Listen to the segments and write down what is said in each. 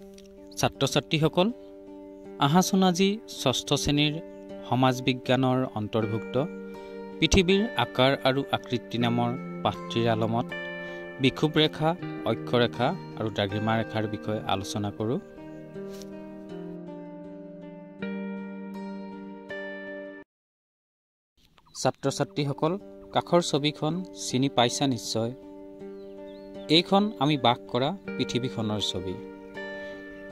ছাত্ৰ ছাত্ৰীসকল আহাচোন আজি ষষ্ঠ শ্ৰেণীৰ সমাজ বিজ্ঞানৰ অন্তৰ্ভুক্ত পৃথিৱীৰ আকাৰ আৰু আকৃতি নামৰ পাঠটিৰ আলমত বিষুৱ ৰেখা অক্ষৰেখা আৰু দ্ৰাঘিমা ৰেখাৰ বিষয়ে আলোচনা কৰোঁ। ছাত্ৰ ছাত্ৰীসকল কাষৰ ছবিখন চিনি পাইছা নিশ্চয়। এইখন আমি বাস কৰা পৃথিৱীখনৰ ছবি।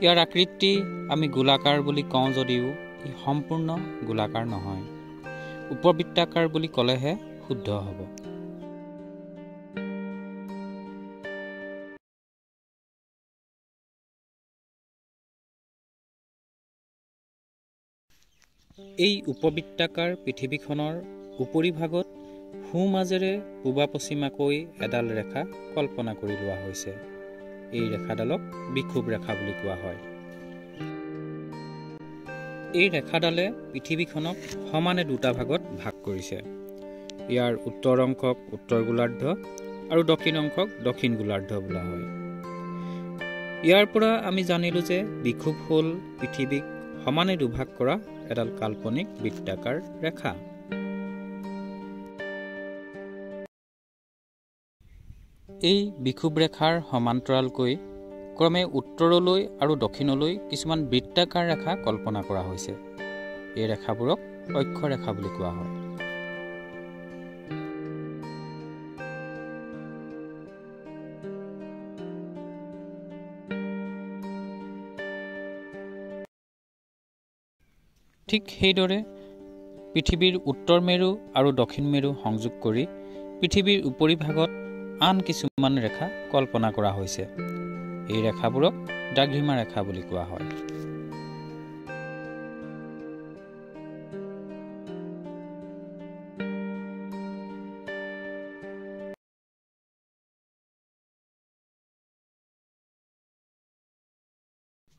ইয়াৰ আকৃতি আমি গোলাকাৰ বুলি কওঁ যদিও ই সম্পূৰ্ণ গোলাকাৰ নহয়। উপবৃত্তাকাৰ বুলি ক'লেহে শুদ্ধ হ'ব। এই উপবৃত্তাকাৰ পৃথিৱীখনৰ উপৰিভাগত সোঁ মাজেৰে পূবা পশ্চিমাকৈ এডাল ৰেখা কল্পনা কৰি লোৱা হৈছে। এই ৰেখাডালক বিষুৱ ৰেখা বুলি কোৱা হয়। এই ৰেখাডালে পৃথিৱীখনক সমানে দুটা ভাগত ভাগ কৰিছে। ইয়াৰ উত্তৰ অংশক উত্তৰ গোলাৰ্ধ আৰু দক্ষিণ অংশক দক্ষিণ গোলাৰ্ধ বোলা হয়। ইয়াৰ পৰা আমি জানিলোঁ যে বিষুৱ হ'ল পৃথিৱীক সমানে দুভাগ কৰা এডাল কাল্পনিক বৃত্তাকাৰ ৰেখা। এই বিষুৱ ৰেখাৰ সমান্তৰালকৈ ক্ৰমে উত্তৰলৈ আৰু দক্ষিণলৈ কিছুমান বৃত্তাকাৰ ৰেখা কল্পনা কৰা হৈছে। এই ৰেখাবোৰক অক্ষৰেখা বুলি কোৱা হয়। ঠিক সেইদৰে পৃথিৱীৰ উত্তৰ মেৰু আৰু দক্ষিণ মেৰু সংযোগ কৰি পৃথিৱীৰ উপৰিভাগত আন কিছুমান ৰেখা কল্পনা কৰা হৈছে। এই ৰেখাবোৰক দ্ৰাঘিমা ৰেখা বুলি কোৱা হয়।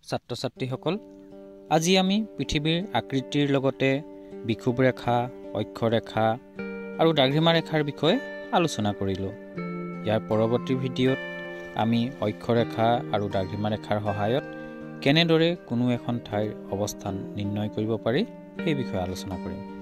ছাত্ৰ ছাত্ৰীসকল আজি আমি পৃথিৱীৰ আকৃতিৰ লগতে বিষুৱ ৰেখা অক্ষৰেখা আৰু দ্ৰাঘিমা ৰেখাৰ বিষয়ে আলোচনা কৰিলোঁ। ইয়াৰ পৰৱৰ্তী ভিডিঅ'ত আমি অক্ষৰেখা আৰু দ্ৰাঘিমা ৰেখাৰ সহায়ত কেনেদৰে কোনো এখন ঠাইৰ অৱস্থান নিৰ্ণয় কৰিব পাৰি সেই বিষয়ে আলোচনা কৰিম।